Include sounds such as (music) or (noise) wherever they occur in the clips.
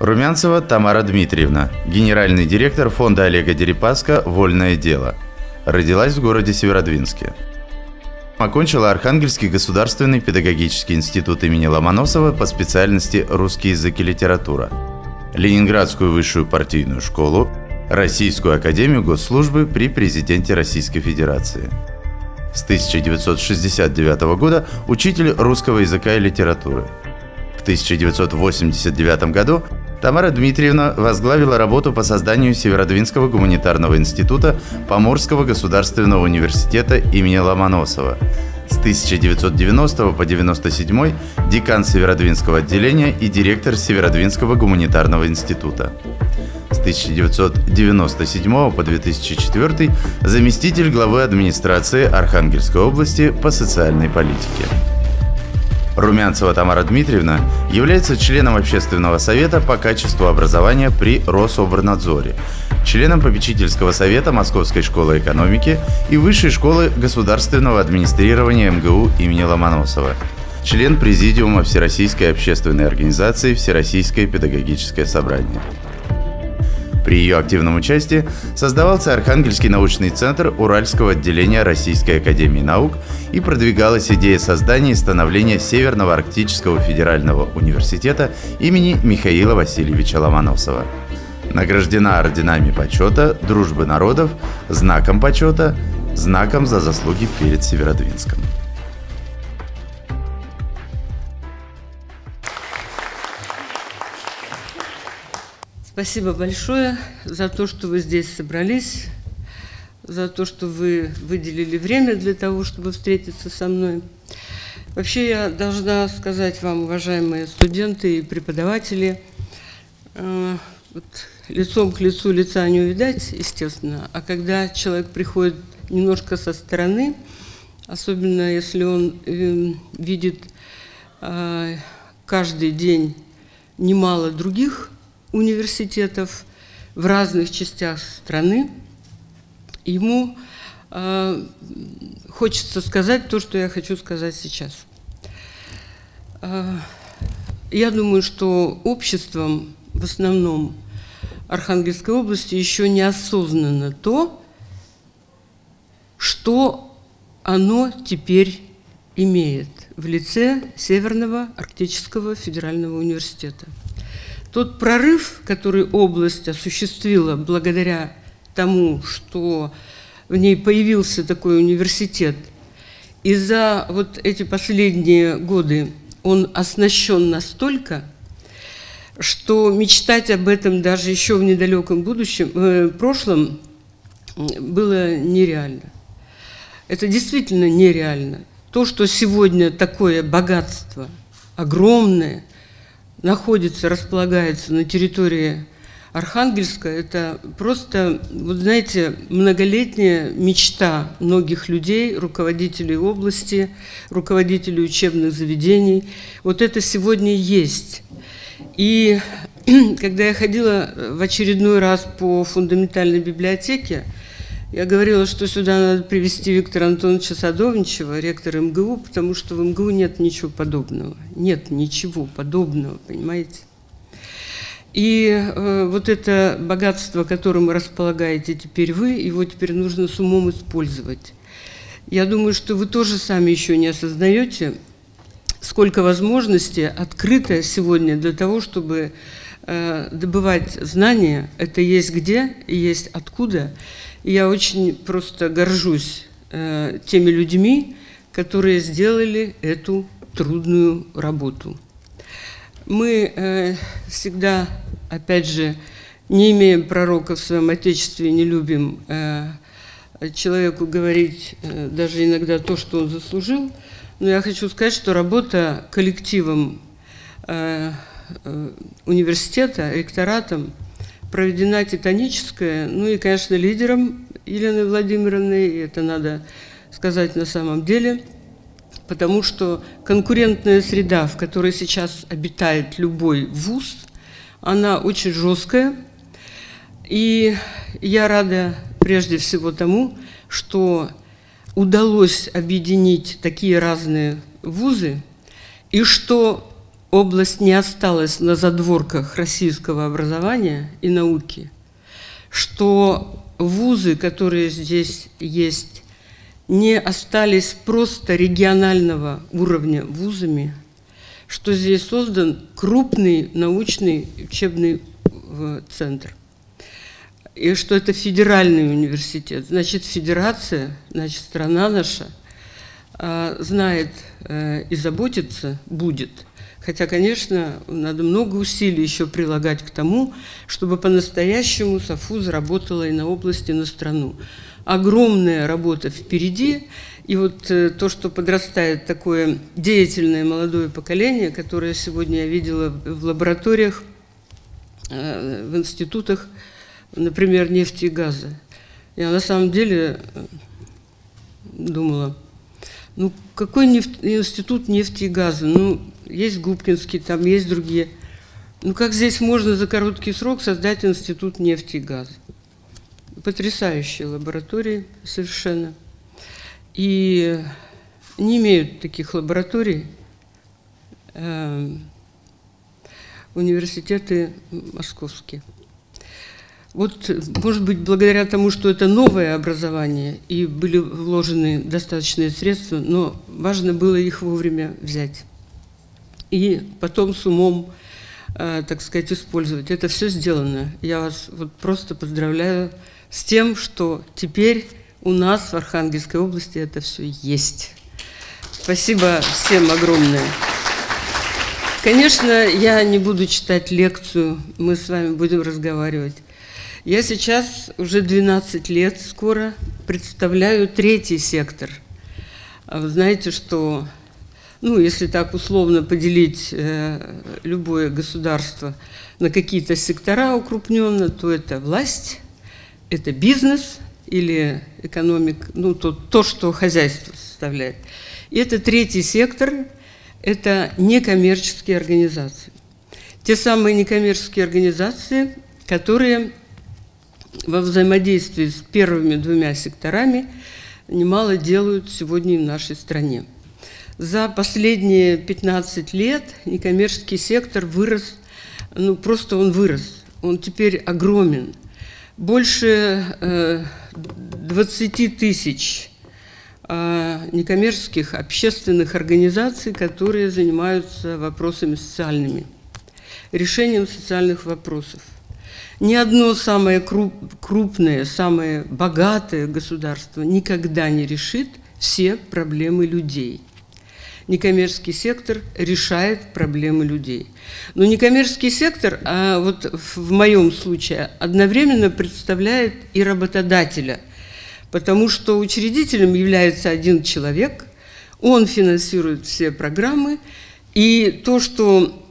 Румянцева Тамара Дмитриевна, генеральный директор фонда Олега Дерипаска «Вольное дело». Родилась в городе Северодвинске. Окончила Архангельский государственный педагогический институт имени Ломоносова по специальности «Русский язык и литература», Ленинградскую высшую партийную школу, Российскую академию госслужбы при президенте Российской Федерации. С 1969 года учитель русского языка и литературы. В 1989 году Тамара Дмитриевна возглавила работу по созданию Северодвинского гуманитарного института Поморского государственного университета имени Ломоносова. С 1990 по 1997 декан Северодвинского отделения и директор Северодвинского гуманитарного института. С 1997 по 2004 заместитель главы администрации Архангельской области по социальной политике. Румянцева Тамара Дмитриевна является членом Общественного совета по качеству образования при Рособорнадзоре, членом попечительского совета Московской школы экономики и Высшей школы государственного администрирования МГУ имени Ломоносова, член Президиума Всероссийской общественной организации Всероссийское педагогическое собрание. При ее активном участии создавался Архангельский научный центр Уральского отделения Российской академии наук и продвигалась идея создания и становления Северного арктического федерального университета имени Михаила Васильевича Ломоносова. Награждена орденами почета, дружбы народов, знаком почета, знаком за заслуги перед Северодвинском. Спасибо большое за то, что вы здесь собрались, за то, что вы выделили время для того, чтобы встретиться со мной. Вообще я должна сказать вам, уважаемые студенты и преподаватели, э, вот, лицом к лицу лица не увидать, естественно, а когда человек приходит немножко со стороны, особенно если он э, видит э, каждый день немало других университетов в разных частях страны. Ему э, хочется сказать то, что я хочу сказать сейчас. Э, я думаю, что обществом в основном Архангельской области еще не осознано то, что оно теперь имеет в лице Северного Арктического федерального университета. Тот прорыв, который область осуществила благодаря тому, что в ней появился такой университет, и за вот эти последние годы он оснащен настолько, что мечтать об этом даже еще в недалеком будущем, э, прошлом было нереально. Это действительно нереально. То, что сегодня такое богатство, огромное, находится, располагается на территории Архангельска, это просто, вот знаете, многолетняя мечта многих людей, руководителей области, руководителей учебных заведений. Вот это сегодня есть. И (clears throat) когда я ходила в очередной раз по фундаментальной библиотеке, я говорила, что сюда надо привести Виктора Антоновича Садовничева, ректора МГУ, потому что в МГУ нет ничего подобного. Нет ничего подобного, понимаете? И э, вот это богатство, которым располагаете теперь вы, его теперь нужно с умом использовать. Я думаю, что вы тоже сами еще не осознаете, сколько возможностей открыто сегодня для того, чтобы добывать знания. Это есть где и есть откуда. Я очень просто горжусь э, теми людьми, которые сделали эту трудную работу. Мы э, всегда, опять же, не имеем пророка в своем Отечестве, не любим э, человеку говорить э, даже иногда то, что он заслужил. Но я хочу сказать, что работа коллективом э, э, университета, ректоратом – проведена титаническая, ну и, конечно, лидером Елены Владимировны, и это надо сказать на самом деле, потому что конкурентная среда, в которой сейчас обитает любой вуз, она очень жесткая, и я рада прежде всего тому, что удалось объединить такие разные вузы, и что область не осталась на задворках российского образования и науки, что вузы, которые здесь есть, не остались просто регионального уровня вузами, что здесь создан крупный научный учебный э, центр. И что это федеральный университет. Значит, федерация, значит, страна наша э, знает э, и заботится будет – Хотя, конечно, надо много усилий еще прилагать к тому, чтобы по-настоящему САФУ заработала и на области, и на страну. Огромная работа впереди, и вот э, то, что подрастает такое деятельное молодое поколение, которое сегодня я видела в лабораториях, э, в институтах, например, нефти и газа. Я на самом деле э, думала, ну какой нефть, институт нефти и газа? Ну, есть Губкинский, там есть другие. Ну как здесь можно за короткий срок создать институт нефти и газа? Потрясающие лаборатории совершенно. И не имеют таких лабораторий э, университеты московские. Вот, может быть, благодаря тому, что это новое образование и были вложены достаточные средства, но важно было их вовремя взять и потом с умом, э, так сказать, использовать. Это все сделано. Я вас вот просто поздравляю с тем, что теперь у нас в Архангельской области это все есть. Спасибо всем огромное. Конечно, я не буду читать лекцию, мы с вами будем разговаривать. Я сейчас уже 12 лет скоро представляю третий сектор. А вы знаете, что ну, если так условно поделить э, любое государство на какие-то сектора укрупненно, то это власть, это бизнес или экономик, ну, то, то что хозяйство составляет. И это третий сектор, это некоммерческие организации. Те самые некоммерческие организации, которые во взаимодействии с первыми двумя секторами немало делают сегодня в нашей стране. За последние 15 лет некоммерческий сектор вырос, ну просто он вырос, он теперь огромен. Больше э, 20 тысяч э, некоммерческих общественных организаций, которые занимаются вопросами социальными, решением социальных вопросов. Ни одно самое крупное, самое богатое государство никогда не решит все проблемы людей – некоммерческий сектор решает проблемы людей. Но некоммерческий сектор, а вот в моем случае, одновременно представляет и работодателя, потому что учредителем является один человек, он финансирует все программы, и то, что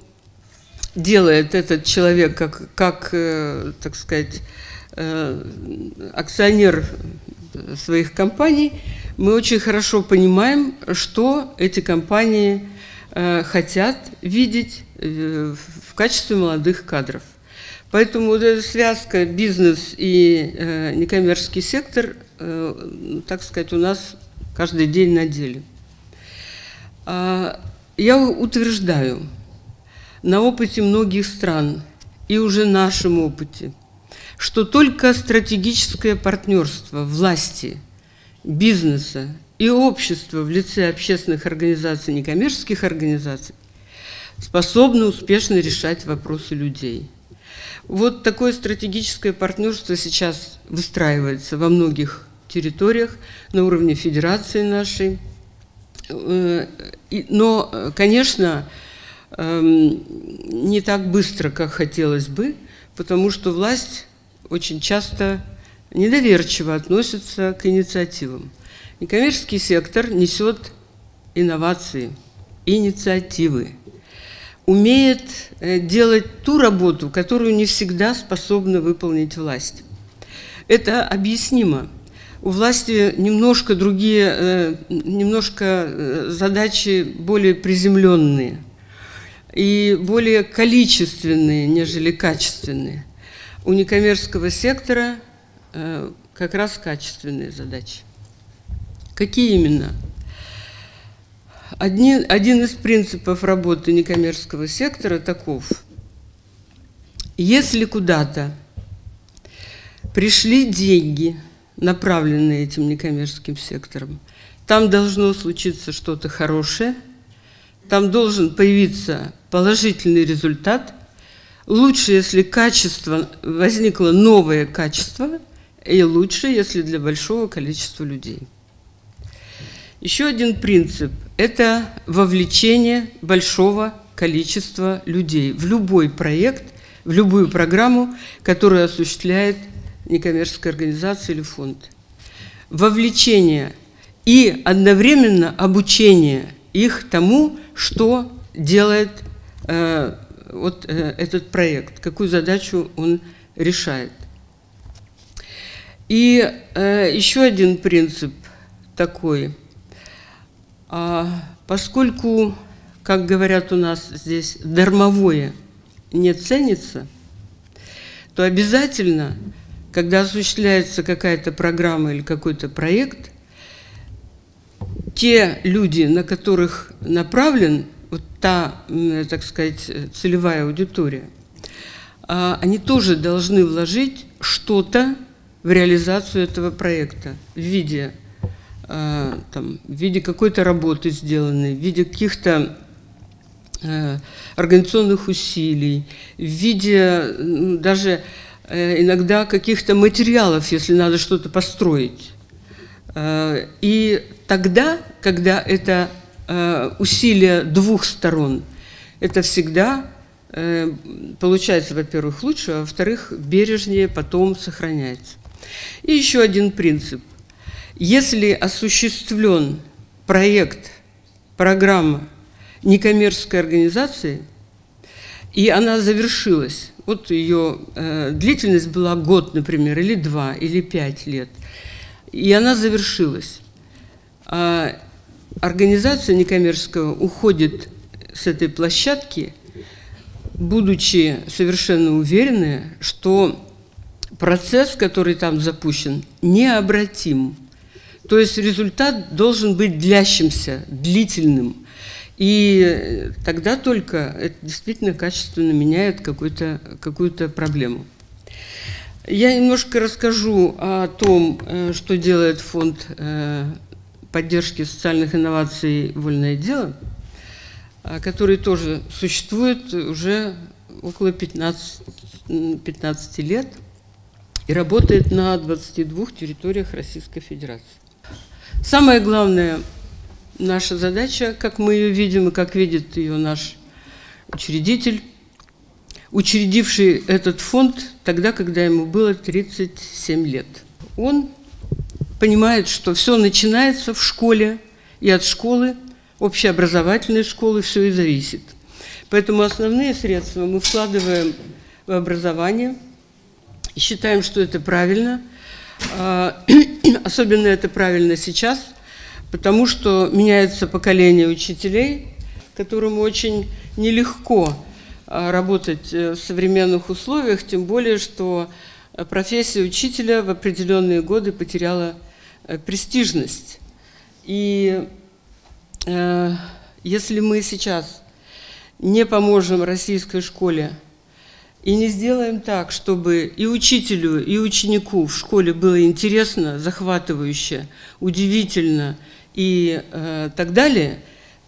делает этот человек как, как э, так сказать, э, акционер своих компаний, мы очень хорошо понимаем, что эти компании э, хотят видеть э, в качестве молодых кадров. Поэтому вот эта связка бизнес и э, некоммерческий сектор, э, так сказать, у нас каждый день на деле. А, я утверждаю, на опыте многих стран и уже нашем опыте, что только стратегическое партнерство власти – бизнеса и общества в лице общественных организаций, некоммерческих организаций способны успешно решать вопросы людей. Вот такое стратегическое партнерство сейчас выстраивается во многих территориях на уровне федерации нашей. Э, но, конечно, эм, не так быстро, как хотелось бы, потому что власть очень часто недоверчиво относятся к инициативам. Некоммерческий сектор несет инновации, инициативы, умеет э, делать ту работу, которую не всегда способна выполнить власть. Это объяснимо. У власти немножко другие, э, немножко э, задачи более приземленные и более количественные, нежели качественные. У некоммерческого сектора как раз качественные задачи. Какие именно? Один, один из принципов работы некоммерческого сектора таков. Если куда-то пришли деньги, направленные этим некоммерческим сектором, там должно случиться что-то хорошее, там должен появиться положительный результат. Лучше, если качество, возникло новое качество, и лучше, если для большого количества людей. Еще один принцип – это вовлечение большого количества людей в любой проект, в любую программу, которую осуществляет некоммерческая организация или фонд. Вовлечение и одновременно обучение их тому, что делает э, вот э, этот проект, какую задачу он решает. И э, еще один принцип такой. А, поскольку, как говорят у нас здесь, дармовое не ценится, то обязательно, когда осуществляется какая-то программа или какой-то проект, те люди, на которых направлен вот та, так сказать, целевая аудитория, а, они тоже должны вложить что-то в реализацию этого проекта в виде, э, там, в виде какой-то работы сделанной, в виде каких-то э, организационных усилий, в виде ну, даже э, иногда каких-то материалов, если надо что-то построить. Э, и тогда, когда это э, усилия двух сторон, это всегда э, получается, во-первых, лучше, а во-вторых, бережнее потом сохраняется. И еще один принцип. Если осуществлен проект, программа некоммерческой организации, и она завершилась, вот ее э, длительность была год, например, или два, или пять лет, и она завершилась, а организация некоммерческая уходит с этой площадки, будучи совершенно уверенная, что процесс, который там запущен, необратим. То есть результат должен быть длящимся, длительным. И тогда только это действительно качественно меняет какую-то какую проблему. Я немножко расскажу о том, э, что делает фонд э, поддержки социальных инноваций «Вольное дело», э, который тоже существует уже около 15, 15 лет – и работает на 22 территориях Российской Федерации. Самая главная наша задача, как мы ее видим и как видит ее наш учредитель, учредивший этот фонд тогда, когда ему было 37 лет. Он понимает, что все начинается в школе, и от школы, общеобразовательной школы, все и зависит. Поэтому основные средства мы вкладываем в образование – считаем, что это правильно. А, (clears throat) особенно это правильно сейчас, потому что меняется поколение учителей, которому очень нелегко а, работать э, в современных условиях, тем более, что профессия учителя в определенные годы потеряла э, престижность. И э, если мы сейчас не поможем российской школе и не сделаем так, чтобы и учителю, и ученику в школе было интересно, захватывающе, удивительно и э, так далее,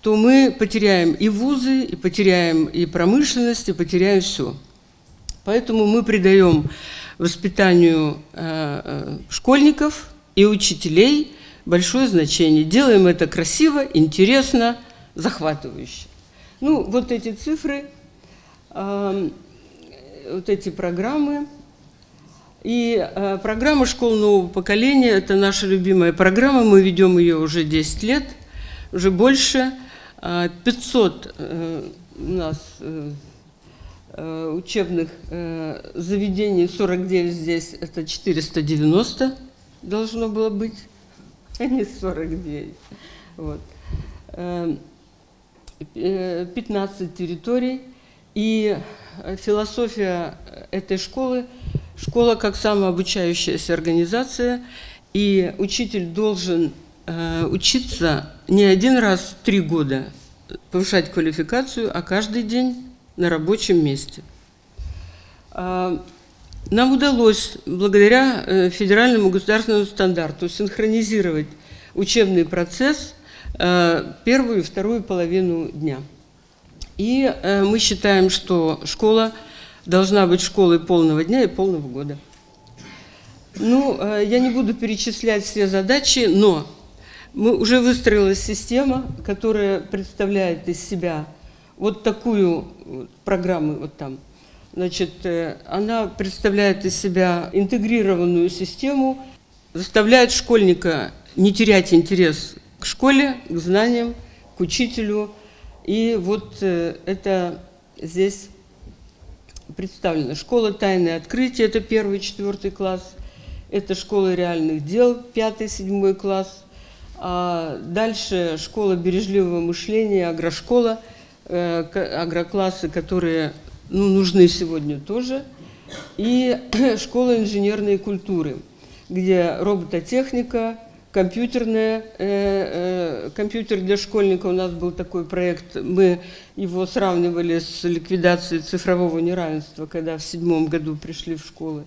то мы потеряем и вузы, и потеряем и промышленность, и потеряем все. Поэтому мы придаем воспитанию э, э, школьников и учителей большое значение. Делаем это красиво, интересно, захватывающе. Ну, вот эти цифры. Э, вот эти программы. И э, программа «Школ нового поколения» – это наша любимая программа, мы ведем ее уже 10 лет, уже больше. 500 э, у нас э, э, учебных э, заведений, 49 здесь, это 490 должно было быть, а не 49. Вот. 15 э, территорий. И Э, философия этой школы, школа как самообучающаяся организация, и учитель должен учиться не один раз в три года, повышать квалификацию, а каждый день на рабочем месте. Нам удалось, благодаря федеральному государственному стандарту, синхронизировать учебный процесс первую и вторую половину дня. И мы считаем, что школа должна быть школой полного дня и полного года. Ну, я не буду перечислять все задачи, но мы, уже выстроилась система, которая представляет из себя вот такую программу вот там. Значит, она представляет из себя интегрированную систему, заставляет школьника не терять интерес к школе, к знаниям, к учителю. И вот это здесь представлено. Школа тайны открытия – это первый, четвертый класс. Это школа реальных дел, пятый, седьмой класс. А дальше школа бережливого мышления, агрошкола, э, агроклассы, которые ну, нужны сегодня тоже. И (clears throat) школа инженерной культуры, где робототехника, компьютерная, э, э, компьютер для школьника. У нас был такой проект, мы его сравнивали с ликвидацией цифрового неравенства, когда в седьмом году пришли в школы.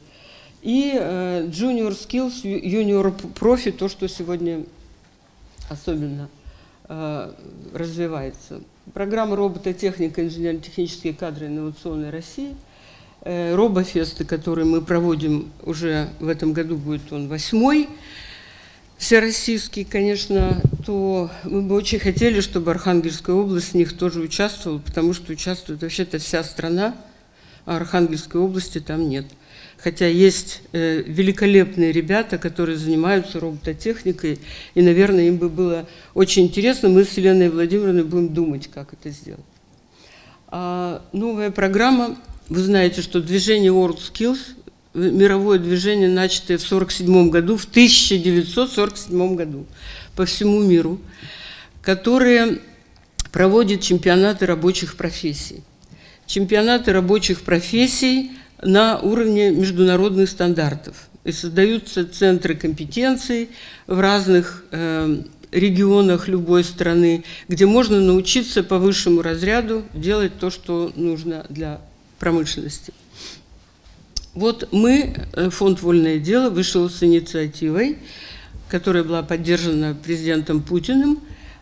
И э, Junior Skills, Junior Profi, то, что сегодня особенно э, развивается. Программа робототехника, инженерно-технические кадры инновационной России. Э, Робофесты, которые мы проводим уже в этом году, будет он восьмой всероссийский, конечно, то мы бы очень хотели, чтобы Архангельская область в них тоже участвовала, потому что участвует вообще-то вся страна, а Архангельской области там нет. Хотя есть э, великолепные ребята, которые занимаются робототехникой, и, наверное, им бы было очень интересно. Мы с Еленой Владимировной будем думать, как это сделать. А новая программа, вы знаете, что движение World Skills мировое движение, начатое в 1947 году, в 1947 году по всему миру, которое проводит чемпионаты рабочих профессий. Чемпионаты рабочих профессий на уровне международных стандартов. И создаются центры компетенций в разных э, регионах любой страны, где можно научиться по высшему разряду делать то, что нужно для промышленности. Вот мы, э, фонд «Вольное дело», вышел с инициативой, которая была поддержана президентом Путиным,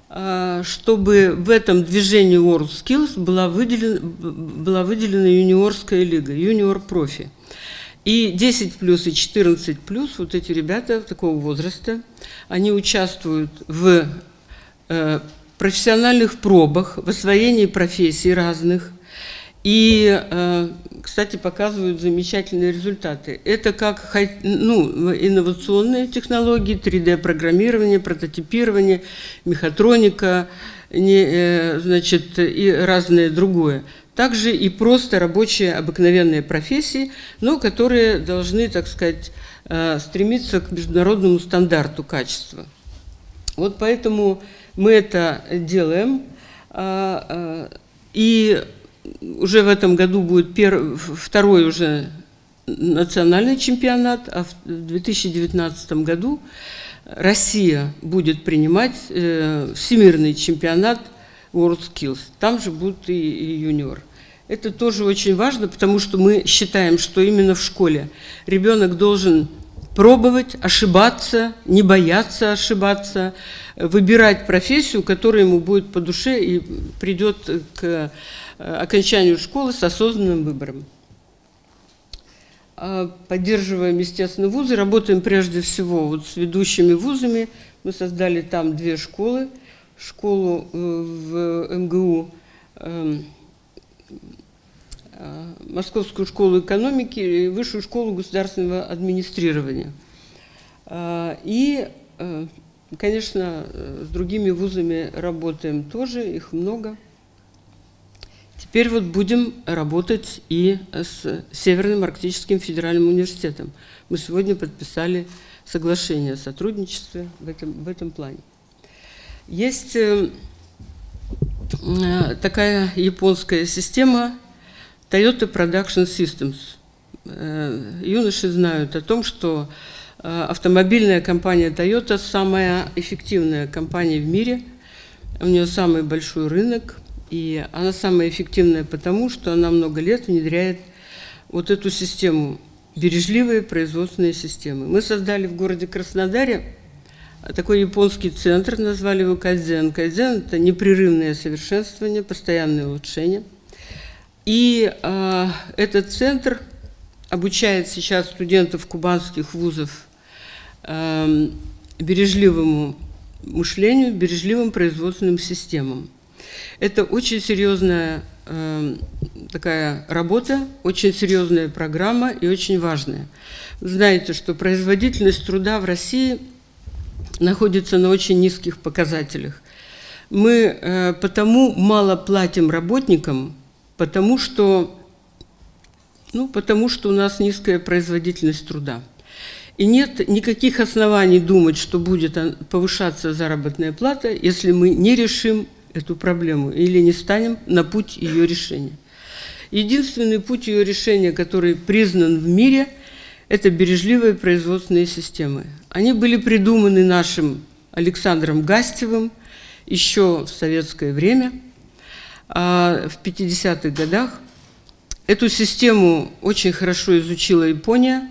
а, чтобы в этом движении World Skills была выделена, была выделена юниорская лига, юниор-профи. И 10 плюс и 14 плюс, вот эти ребята такого возраста, они участвуют в э, профессиональных пробах, в освоении профессий разных, и, э, кстати, показывают замечательные результаты. Это как ну, инновационные технологии, 3D-программирование, прототипирование, мехатроника, не, э, значит, и разное другое. Также и просто рабочие обыкновенные профессии, но которые должны, так сказать, э, стремиться к международному стандарту качества. Вот поэтому мы это делаем. А, и уже в этом году будет пер, второй уже национальный чемпионат, а в 2019 году Россия будет принимать э, всемирный чемпионат World Skills. Там же будут и, и юниор. Это тоже очень важно, потому что мы считаем, что именно в школе ребенок должен пробовать, ошибаться, не бояться ошибаться, выбирать профессию, которая ему будет по душе и придет к Э, окончанию школы с осознанным выбором. А, поддерживаем, естественно, вузы, работаем прежде всего вот с ведущими вузами. Мы создали там две школы. Школу э, в МГУ, эм, э, Московскую школу экономики и Высшую школу государственного администрирования. А, и, конечно, с другими вузами работаем тоже, их много. Теперь вот будем работать и с Северным Арктическим федеральным университетом. Мы сегодня подписали соглашение о сотрудничестве в этом, в этом плане. Есть э, такая японская система Toyota Production Systems. Э, юноши знают о том, что Автомобильная компания Toyota самая эффективная компания в мире. У нее самый большой рынок, и она самая эффективная потому, что она много лет внедряет вот эту систему, бережливые производственные системы. Мы создали в городе Краснодаре такой японский центр, назвали его Кайдзен. Кайдзен – это непрерывное совершенствование, постоянное улучшение. И э, этот центр обучает сейчас студентов кубанских вузов э, бережливому мышлению, бережливым производственным системам. Это очень серьезная э, такая работа, очень серьезная программа и очень важная. Знаете, что производительность труда в России – находится на очень низких показателях. Мы э, потому мало платим работникам, потому что, ну, потому что у нас низкая производительность труда. И нет никаких оснований думать, что будет повышаться заработная плата, если мы не решим эту проблему или не станем на путь ее решения. Единственный путь ее решения, который признан в мире – это бережливые производственные системы. Они были придуманы нашим Александром Гастевым еще в советское время, а в 50-х годах. Эту систему очень хорошо изучила Япония,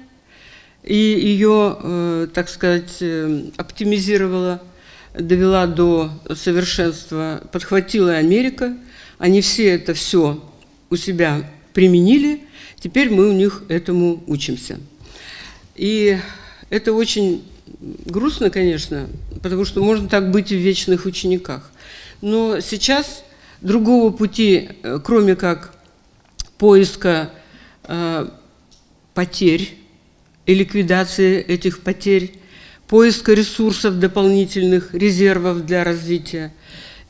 и ее, э, так сказать, э, оптимизировала, довела до совершенства, подхватила Америка. Они все это все у себя применили, теперь мы у них этому учимся. И это очень грустно, конечно, потому что можно так быть в вечных учениках. Но сейчас другого пути, э, кроме как поиска э, потерь и ликвидации этих потерь, поиска ресурсов дополнительных, резервов для развития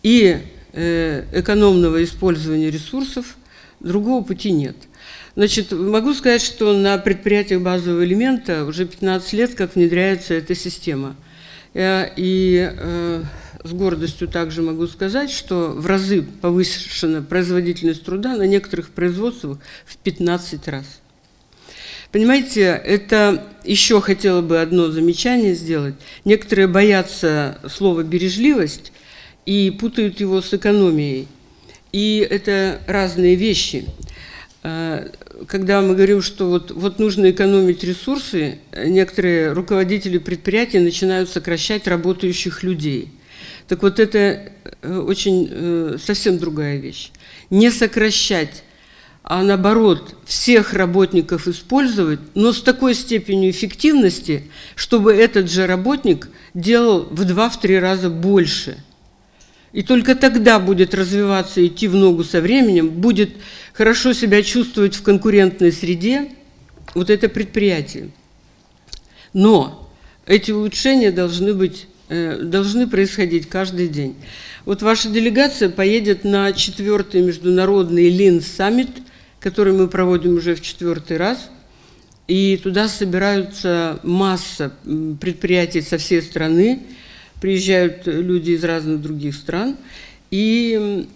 и э, экономного использования ресурсов, другого пути нет. Значит, могу сказать, что на предприятиях базового элемента уже 15 лет, как внедряется эта система. И э, с гордостью также могу сказать, что в разы повышена производительность труда на некоторых производствах в 15 раз. Понимаете, это еще хотела бы одно замечание сделать. Некоторые боятся слова «бережливость» и путают его с экономией. И это разные вещи. Э, когда мы говорим, что вот, вот нужно экономить ресурсы, некоторые руководители предприятий начинают сокращать работающих людей. Так вот это э, очень э, совсем другая вещь. Не сокращать, а наоборот всех работников использовать, но с такой степенью эффективности, чтобы этот же работник делал в два-три раза больше – и только тогда будет развиваться, идти в ногу со временем, будет хорошо себя чувствовать в конкурентной среде вот это предприятие. Но эти улучшения должны, быть, э, должны происходить каждый день. Вот ваша делегация поедет на четвертый международный Summit, который мы проводим уже в четвертый раз. И туда собираются масса предприятий со всей страны, приезжают люди из разных других стран. И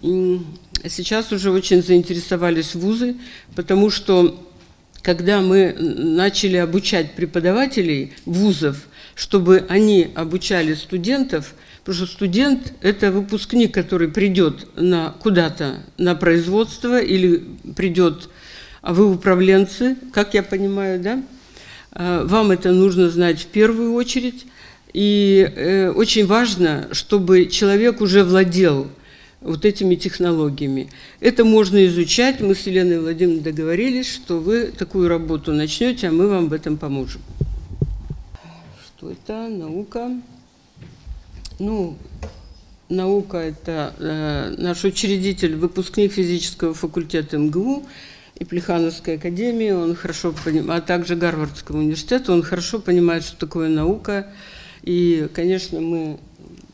сейчас уже очень заинтересовались вузы, потому что когда мы начали обучать преподавателей вузов, чтобы они обучали студентов, потому что студент – это выпускник, который придет на, куда-то на производство или придет, а вы управленцы, как я понимаю, да? А, вам это нужно знать в первую очередь, и э, очень важно, чтобы человек уже владел вот этими технологиями. Это можно изучать. Мы с Еленой Владимировной договорились, что вы такую работу начнете, а мы вам в этом поможем. Что это? Наука. Ну, наука – это э, наш учредитель, выпускник физического факультета МГУ и Плехановской академии, он хорошо понимает, а также Гарвардского университета, он хорошо понимает, что такое наука – и, конечно, мы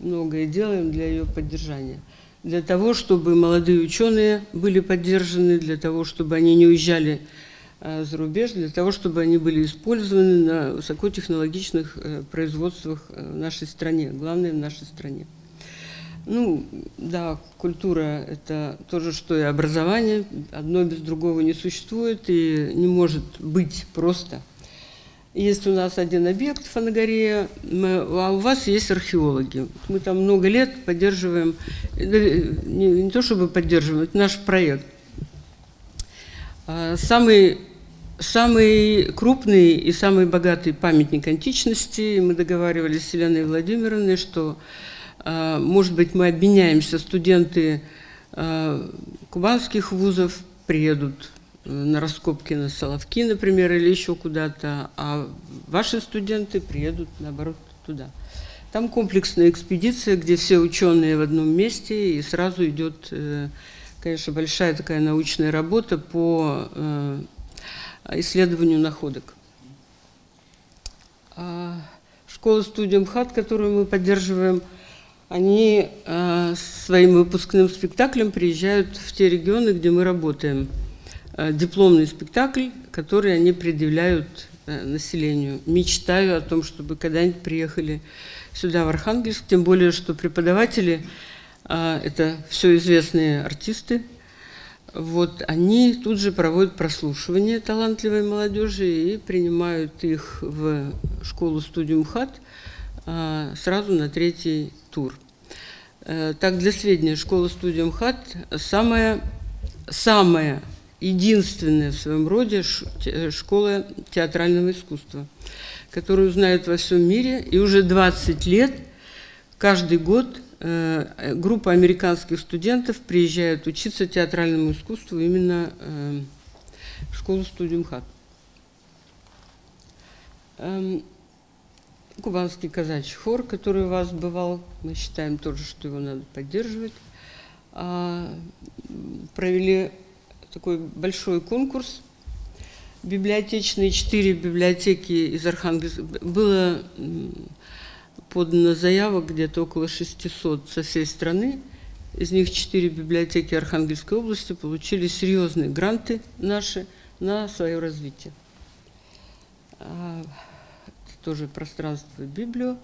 многое делаем для ее поддержания. Для того, чтобы молодые ученые были поддержаны, для того, чтобы они не уезжали за рубеж, для того, чтобы они были использованы на высокотехнологичных э, производствах э, в нашей стране, главное в нашей стране. Ну, да, культура – это то же, что и образование. Одно без другого не существует и не может быть просто – есть у нас один объект Фанагорея, а у вас есть археологи. Мы там много лет поддерживаем, э, не, не то чтобы поддерживаем, это наш проект. А, самый, самый крупный и самый богатый памятник античности, мы договаривались с Еленой Владимировной, что, а, может быть, мы обменяемся, студенты кубанских вузов приедут на раскопки на Соловки, например, или еще куда-то, а ваши студенты приедут, наоборот, туда. Там комплексная экспедиция, где все ученые в одном месте, и сразу идет, э, конечно, большая такая научная работа по э, исследованию находок. А школа студия МХАТ, которую мы поддерживаем, они э, своим выпускным спектаклем приезжают в те регионы, где мы работаем – дипломный спектакль, который они предъявляют населению. Мечтаю о том, чтобы когда-нибудь приехали сюда, в Архангельск, тем более, что преподаватели это все известные артисты, вот они тут же проводят прослушивание талантливой молодежи и принимают их в школу-студию МХАТ сразу на третий тур. Так, для сведения, школа-студия МХАТ самая, самая единственная в своем роде э, школа театрального искусства, которую знают во всем мире. И уже 20 лет, каждый год, э, группа американских студентов приезжает учиться театральному искусству именно э, в школу-студию МХАТ. Эм, кубанский казачий хор, который у вас бывал, мы считаем тоже, что его надо поддерживать. А, провели такой большой конкурс библиотечные, четыре библиотеки из Архангельска. Было подано заявок где-то около 600 со всей страны. Из них четыре библиотеки Архангельской области получили серьезные гранты наши на свое развитие. А, это тоже пространство библио,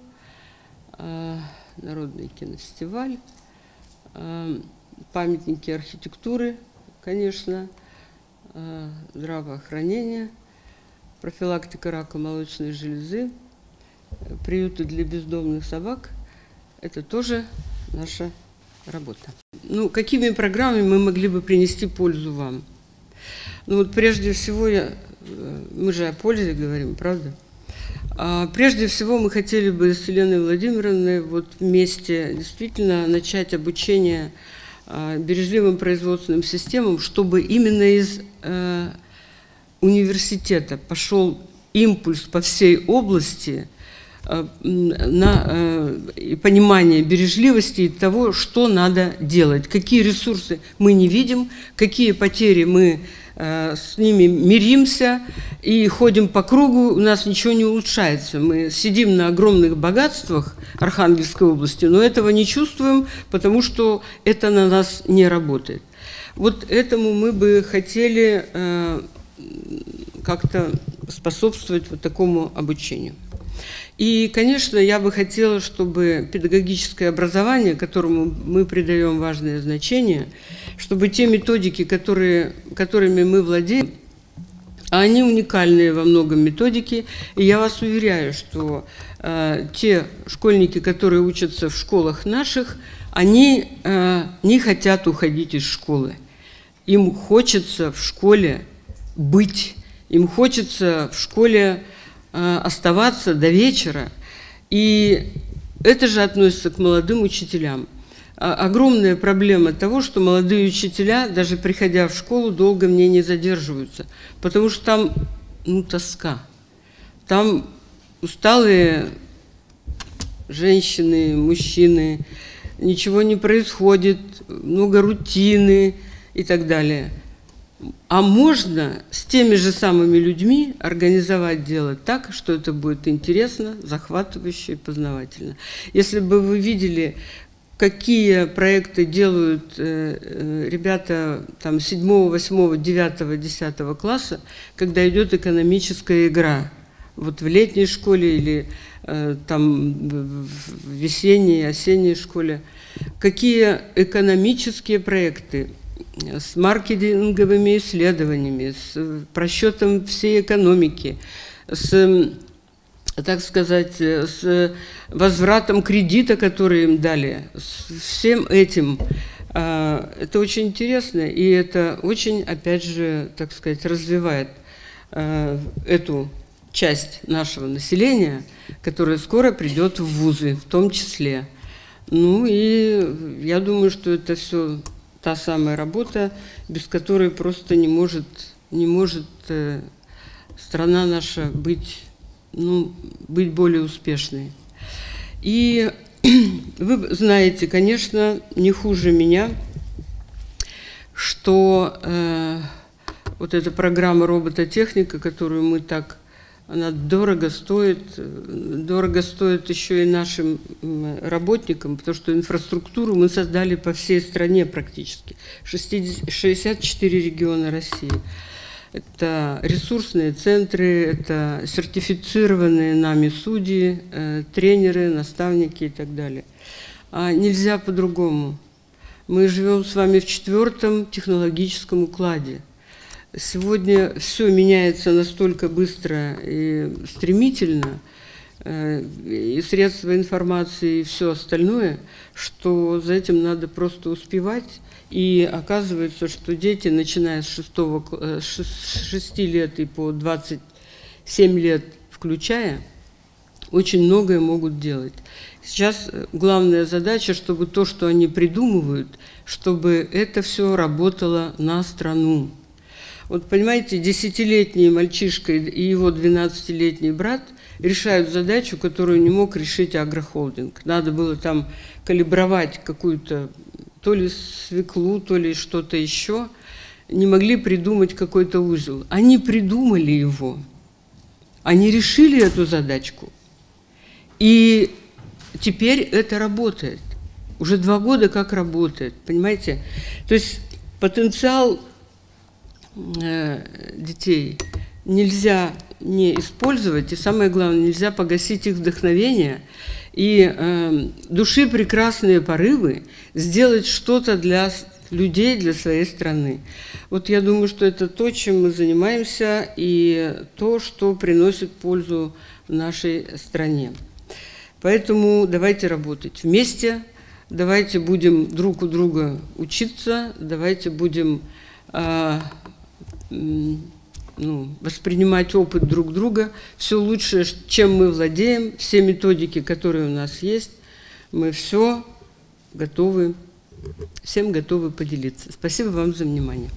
а, народный кинофестиваль, а, памятники архитектуры – конечно, здравоохранение, профилактика рака молочной железы, приюты для бездомных собак – это тоже наша работа. Ну, какими программами мы могли бы принести пользу вам? Ну вот прежде всего, я, э, мы же о пользе говорим, правда? А прежде всего мы хотели бы с Еленой Владимировной вот вместе действительно начать обучение Э, бережливым производственным системам, чтобы именно из э, университета пошел импульс по всей области на э, понимание бережливости и того, что надо делать, какие ресурсы мы не видим, какие потери мы Э, с ними миримся и ходим по кругу, у нас ничего не улучшается. Мы сидим на огромных богатствах Архангельской области, но этого не чувствуем, потому что это на нас не работает. Вот этому мы бы хотели э, как-то способствовать вот такому обучению. И, конечно, я бы хотела, чтобы педагогическое образование, которому мы придаем важное значение, чтобы те методики, которые, которыми мы владеем, а они уникальные во многом методики, и я вас уверяю, что э, те школьники, которые учатся в школах наших, они э, не хотят уходить из школы. Им хочется в школе быть, им хочется в школе оставаться до вечера. И это же относится к молодым учителям. А, огромная проблема того, что молодые учителя, даже приходя в школу, долго мне не задерживаются, потому что там ну, тоска. Там усталые женщины, мужчины, ничего не происходит, много рутины и так далее. А можно с теми же самыми людьми организовать дело так, что это будет интересно, захватывающе и познавательно. Если бы вы видели, какие проекты делают э, э, ребята там 7, 8, 9, 10 класса, когда идет экономическая игра, вот в летней школе или э, там в весенней, осенней школе, какие экономические проекты с маркетинговыми исследованиями, с просчетом всей экономики, с так сказать, с возвратом кредита, который им дали, с всем этим. А, это очень интересно, и это очень, опять же, так сказать, развивает а, эту часть нашего населения, которая скоро придет в вузы, в том числе. Ну и я думаю, что это все та самая работа, без которой просто не может, не может э, страна наша быть, ну, быть более успешной. И (clears throat) вы знаете, конечно, не хуже меня, что э, вот эта программа робототехника, которую мы так она дорого стоит, дорого стоит еще и нашим работникам, потому что инфраструктуру мы создали по всей стране практически. 60, 64 региона России. Это ресурсные центры, это сертифицированные нами судьи, э, тренеры, наставники и так далее. А нельзя по-другому. Мы живем с вами в четвертом технологическом укладе – Сегодня все меняется настолько быстро и стремительно, э, и средства информации, и все остальное, что за этим надо просто успевать. И оказывается, что дети, начиная с 6, 6 э, лет и по 27 лет включая, очень многое могут делать. Сейчас э, главная задача, чтобы то, что они придумывают, чтобы это все работало на страну. Вот понимаете, десятилетний мальчишка и его 12-летний брат решают задачу, которую не мог решить агрохолдинг. Надо было там калибровать какую-то то ли свеклу, то ли что-то еще. Не могли придумать какой-то узел. Они придумали его. Они решили эту задачку. И теперь это работает. Уже два года как работает, понимаете? То есть потенциал детей нельзя не использовать, и самое главное, нельзя погасить их вдохновение и э, души прекрасные порывы сделать что-то для людей, для своей страны. Вот я думаю, что это то, чем мы занимаемся, и то, что приносит пользу нашей стране. Поэтому давайте работать вместе, давайте будем друг у друга учиться, давайте будем э, ну, воспринимать опыт друг друга, все лучшее, чем мы владеем, все методики, которые у нас есть, мы все готовы, всем готовы поделиться. Спасибо вам за внимание.